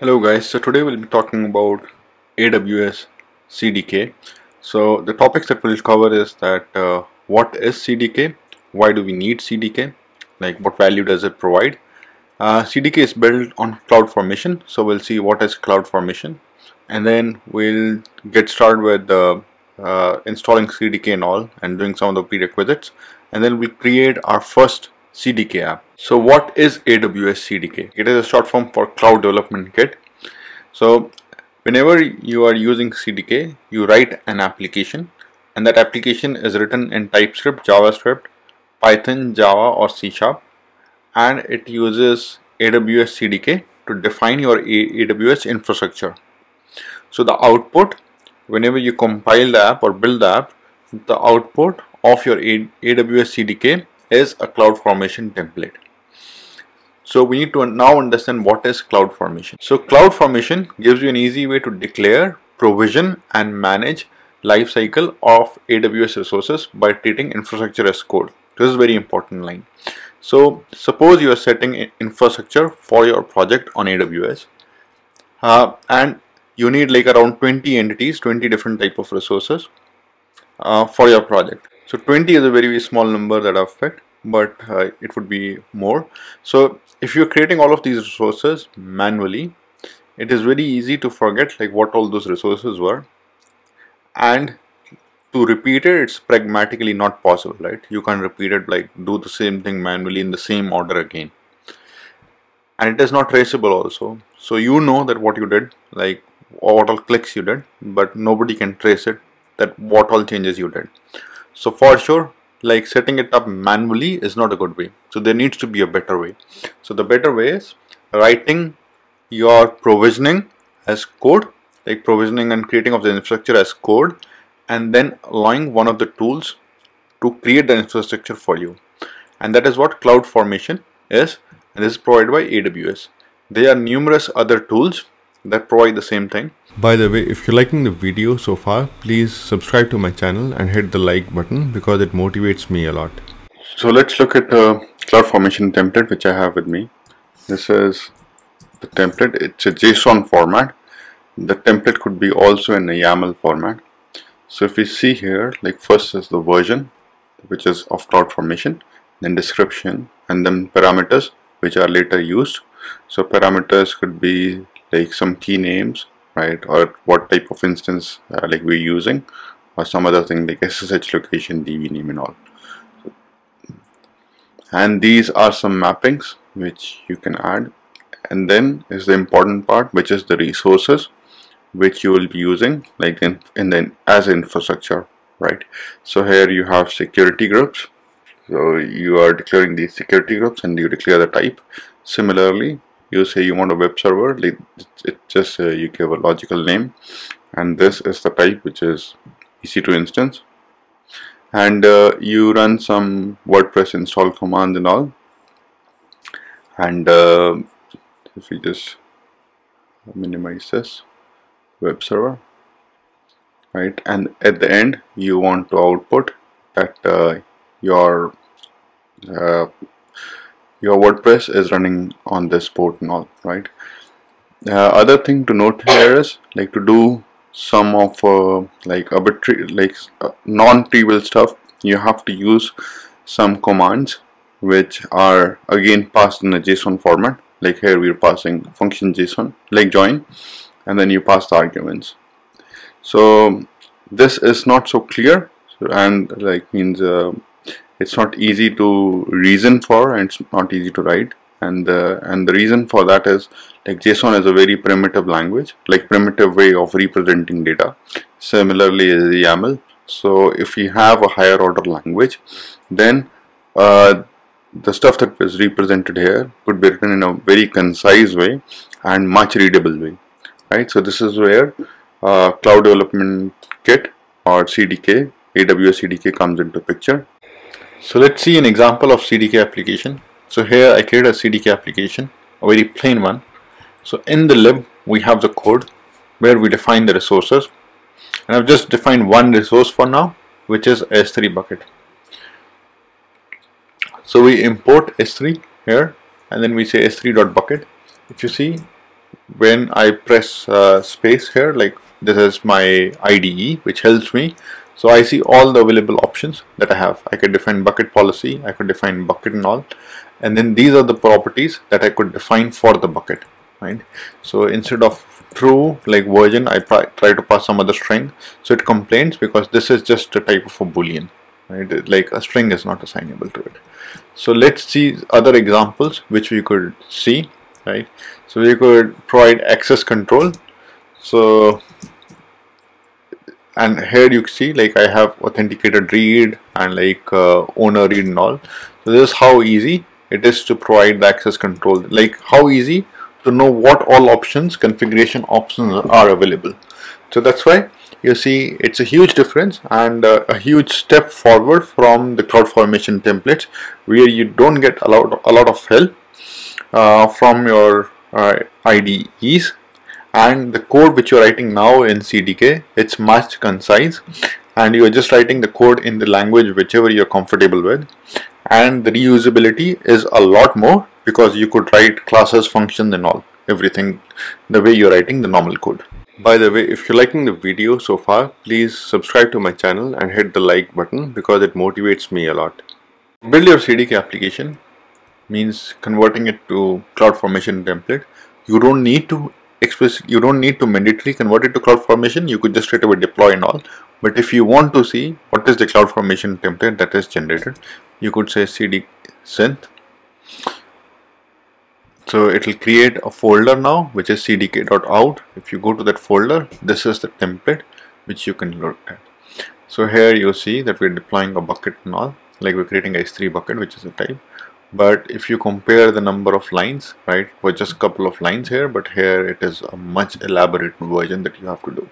Hello guys, so today we'll be talking about AWS CDK. So the topics that we'll cover is that uh, what is CDK, why do we need CDK, like what value does it provide. Uh, CDK is built on CloudFormation, so we'll see what is CloudFormation and then we'll get started with uh, uh, installing CDK and all and doing some of the prerequisites. And then we'll create our first CDK app. So what is AWS CDK? It is a short form for Cloud Development Kit. So whenever you are using CDK, you write an application and that application is written in TypeScript, JavaScript, Python, Java or C Sharp and it uses AWS CDK to define your AWS infrastructure. So the output, whenever you compile the app or build the app, the output of your AWS CDK is a cloud formation template. So we need to now understand what is cloud formation. So cloud formation gives you an easy way to declare, provision and manage lifecycle of AWS resources by treating infrastructure as code. This is very important line. So suppose you are setting infrastructure for your project on AWS uh, and you need like around 20 entities, 20 different type of resources uh, for your project. So 20 is a very, very small number that I've picked, but uh, it would be more. So if you're creating all of these resources manually, it is very easy to forget like what all those resources were and to repeat it it's pragmatically not possible right? You can't repeat it like do the same thing manually in the same order again. And it is not traceable also. So you know that what you did like what all clicks you did but nobody can trace it that what all changes you did so for sure like setting it up manually is not a good way. So there needs to be a better way. So the better way is writing your provisioning as code like provisioning and creating of the infrastructure as code and then allowing one of the tools to create the infrastructure for you. And that is what CloudFormation is and this is provided by AWS there are numerous other tools that provide the same thing. By the way, if you're liking the video so far, please subscribe to my channel and hit the like button because it motivates me a lot. So let's look at the cloud formation template which I have with me. This is the template. It's a JSON format. The template could be also in a YAML format. So if we see here, like first is the version, which is of cloud formation, then description, and then parameters, which are later used. So parameters could be like some key names right or what type of instance uh, like we're using or some other thing like SSH location DB name and all. And these are some mappings which you can add. And then is the important part which is the resources which you will be using like in, in the as infrastructure right? So here you have security groups. So you are declaring these security groups and you declare the type. Similarly you say you want a web server it just uh, you give a logical name. And this is the type which is EC2 instance. And uh, you run some WordPress install command and all. And uh, if we just minimize this web server right? And at the end you want to output that uh, your uh, your WordPress is running on this port and all right? Uh, other thing to note here is like to do some of uh, like arbitrary like uh, non-trivial stuff you have to use some commands which are again passed in a JSON format. Like here we're passing function JSON like join and then you pass the arguments. So this is not so clear and like means uh, it's not easy to reason for and it's not easy to write. And the and the reason for that is like JSON is a very primitive language like primitive way of representing data. Similarly is YAML. So if we have a higher order language then uh, the stuff that is represented here could be written in a very concise way and much readable way right? So this is where uh, cloud development kit or CDK AWS CDK comes into picture so let's see an example of CDK application. So here I create a CDK application, a very plain one. So in the lib we have the code where we define the resources and I've just defined one resource for now which is S3 bucket. So we import S3 here and then we say S3.bucket. If you see when I press uh, space here like this is my IDE which helps me so I see all the available options that I have. I could define bucket policy I could define bucket and all. And then these are the properties that I could define for the bucket right? So instead of true like version I try to pass some other string. So it complains because this is just a type of a boolean right? Like a string is not assignable to it. So let's see other examples which we could see right? So we could provide access control. So and here you see like I have authenticated read and like uh, owner read and all. So this is how easy it is to provide the access control like how easy to know what all options configuration options are available. So that's why you see it's a huge difference and uh, a huge step forward from the CloudFormation templates where you don't get a lot, a lot of help uh, from your uh, IDEs and the code which you're writing now in CDK it's much concise and you're just writing the code in the language whichever you're comfortable with and the reusability is a lot more because you could write classes functions and all everything the way you're writing the normal code by the way, if you're liking the video so far, please subscribe to my channel and hit the like button because it motivates me a lot. Build your CDK application means converting it to CloudFormation template. You don't need to express you don't need to mandatorily convert it to CloudFormation. You could just straight away deploy and all. But if you want to see what is the CloudFormation template that is generated, you could say cd synth so it will create a folder now which is cdk.out if you go to that folder this is the template which you can look at so here you see that we're deploying a bucket and all like we're creating a s3 bucket which is a type but if you compare the number of lines right for just a couple of lines here but here it is a much elaborate version that you have to do.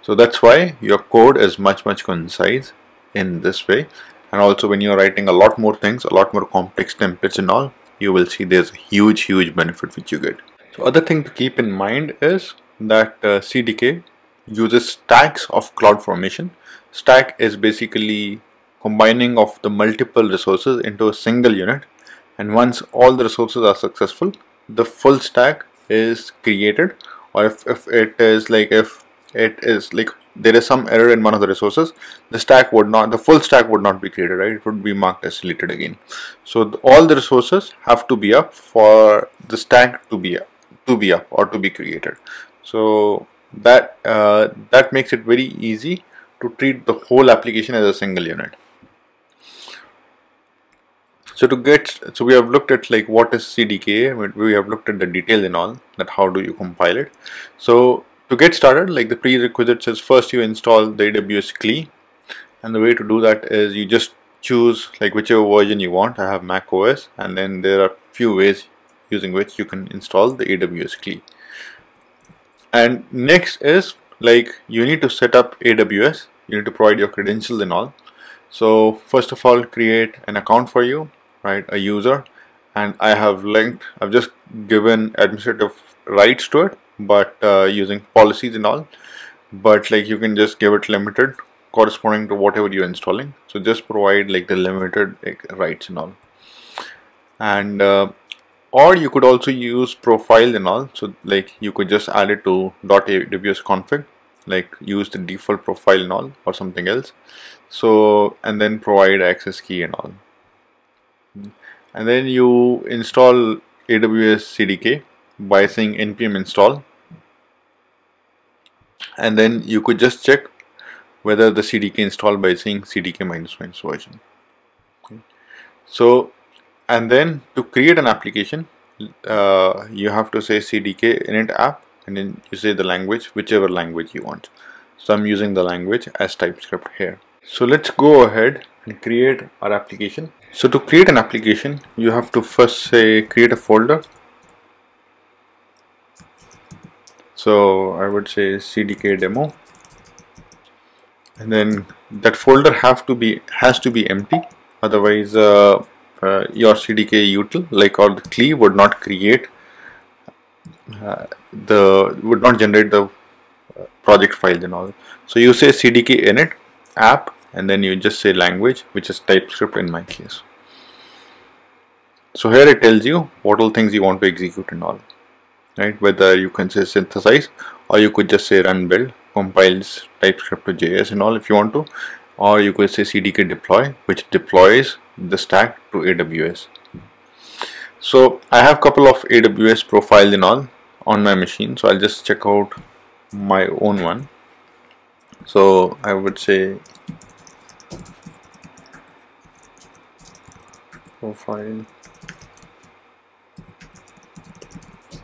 So that's why your code is much much concise in this way. And also when you're writing a lot more things a lot more complex templates and all you will see there's a huge huge benefit which you get. So other thing to keep in mind is that uh, CDK uses stacks of cloud formation. Stack is basically combining of the multiple resources into a single unit and once all the resources are successful the full stack is created. Or if, if it is like if it is like there is some error in one of the resources the stack would not the full stack would not be created right? It would be marked as deleted again. So the, all the resources have to be up for the stack to be up, to be up or to be created. So that uh, that makes it very easy to treat the whole application as a single unit so to get so we have looked at like what is CDK we have looked at the details and all that how do you compile it so to get started, like the prerequisites is first you install the AWS CLI and the way to do that is you just choose like whichever version you want. I have Mac OS and then there are few ways using which you can install the AWS CLI. And next is like you need to set up AWS. You need to provide your credentials and all. So first of all, create an account for you, right? A user and I have linked, I've just given administrative rights to it but uh, using policies and all. But like you can just give it limited corresponding to whatever you're installing. So just provide like the limited like, rights and all. And uh, or you could also use profile and all. So like you could just add it to .aws config like use the default profile and all or something else. So and then provide access key and all and then you install AWS CDK by saying npm install. And then you could just check whether the CDK installed by saying CDK minus minus version. Okay. so and then to create an application uh, you have to say CDK init app and then you say the language whichever language you want. So I'm using the language as TypeScript here. So let's go ahead and create our application so to create an application you have to first say create a folder. So I would say CDK demo. And then that folder have to be has to be empty. Otherwise uh, uh, your CDK util like or the CLI would not create uh, the would not generate the uh, project files and all. So you say CDK init app and then you just say language which is TypeScript in my case. So here it tells you what all things you want to execute and all right? Whether you can say synthesize or you could just say run build compiles TypeScript to JS and all if you want to or you could say CDK deploy which deploys the stack to AWS so I have a couple of AWS profiles and all on my machine so I'll just check out my own one. So I would say profile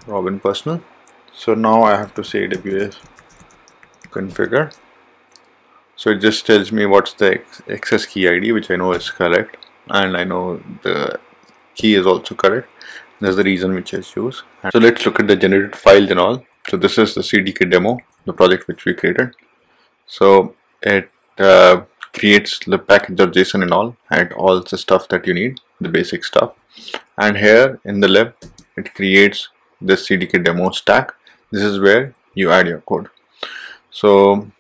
Robin personal. So now I have to say AWS configure. So it just tells me what's the access key ID which I know is correct and I know the key is also correct. That's the reason which I choose. So let's look at the generated files and all. So this is the CDK demo the project which we created. So it uh, creates the package of JSON and all and all the stuff that you need the basic stuff. And here in the lib it creates the CDK demo stack. This is where you add your code. So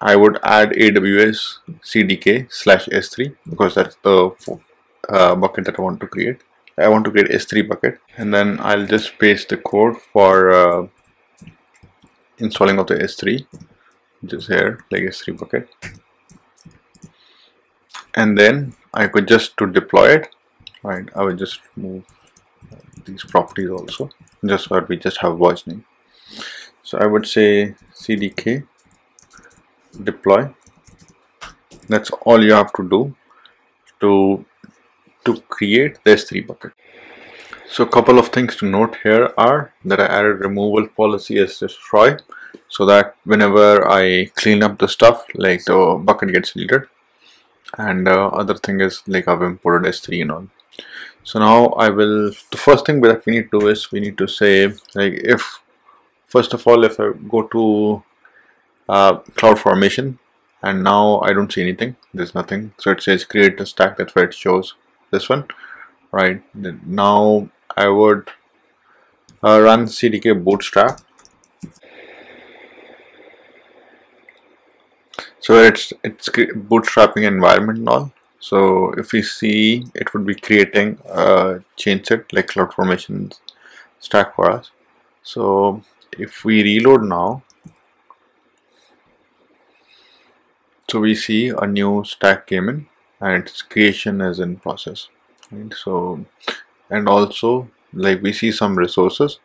I would add AWS CDK slash S3 because that's the uh, bucket that I want to create. I want to create S3 bucket. And then I'll just paste the code for uh, installing of the S3 which is here like S3 bucket. And then I could just to deploy it right I will just move these properties also. Just so we just have voice name. So I would say CDK deploy. That's all you have to do to to create the S3 bucket so a couple of things to note here are that I added removal policy as destroy so that whenever I clean up the stuff like the bucket gets deleted. And uh, other thing is like I've imported S3 and all so now I will the first thing that we need to do is we need to say like if first of all if I go to uh, cloud formation and now I don't see anything there's nothing. So it says create a stack that's where it shows this one right? Now I would uh, run CDK bootstrap. So it's it's bootstrapping environment and all so if we see it would be creating a change set like cloud CloudFormation stack for us. So if we reload now so we see a new stack came in and its creation is in process right? So and also like we see some resources.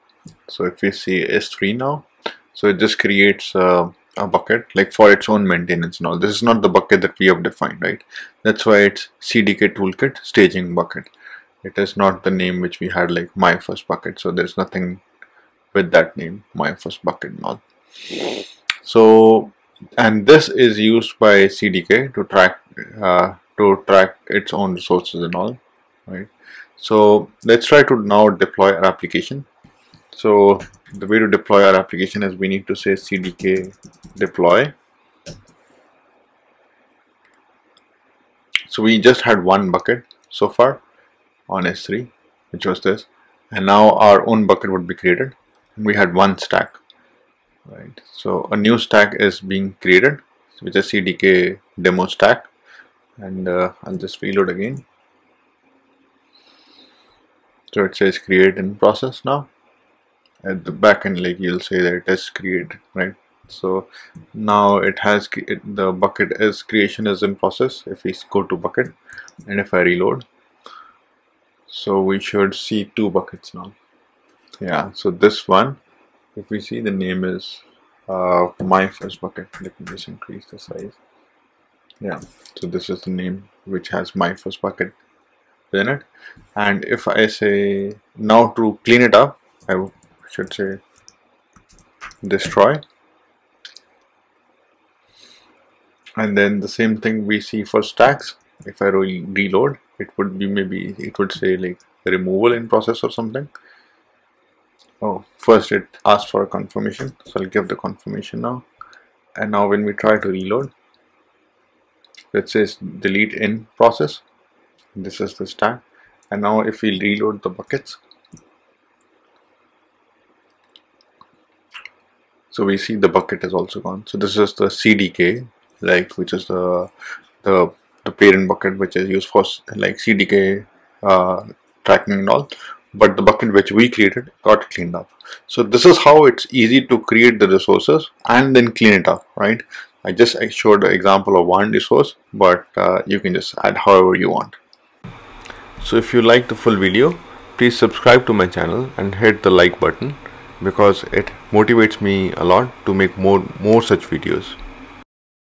So if we see s3 now so it just creates uh, a bucket like for its own maintenance and all. This is not the bucket that we have defined right? That's why it's cdk toolkit staging bucket. It is not the name which we had like my first bucket so there's nothing with that name my first bucket and all. So and this is used by cdk to track uh, to track its own resources and all right? So let's try to now deploy our application so the way to deploy our application is we need to say cdk deploy. So we just had one bucket so far on s3 which was this. And now our own bucket would be created. And we had one stack right? So a new stack is being created which is cdk demo stack. And uh, I'll just reload again. So it says create in process now at the back end like you'll say that it is created right? So now it has it, the bucket is creation is in process if we go to bucket and if I reload. So we should see two buckets now. Yeah so this one if we see the name is uh, my first bucket let me just increase the size. Yeah so this is the name which has my first bucket in it. And if I say now to clean it up I should say destroy. And then the same thing we see for stacks. If I re reload it would be maybe it would say like removal in process or something. Oh first it asks for a confirmation. So I'll give the confirmation now. And now when we try to reload it says delete in process. This is the stack. And now if we reload the buckets so we see the bucket is also gone so this is the CDK like which is the the the parent bucket which is used for like CDK uh, tracking and all but the bucket which we created got cleaned up. So this is how it's easy to create the resources and then clean it up, right? I just showed an example of one resource, but uh, you can just add however you want. So if you like the full video, please subscribe to my channel and hit the like button because it motivates me a lot to make more more such videos.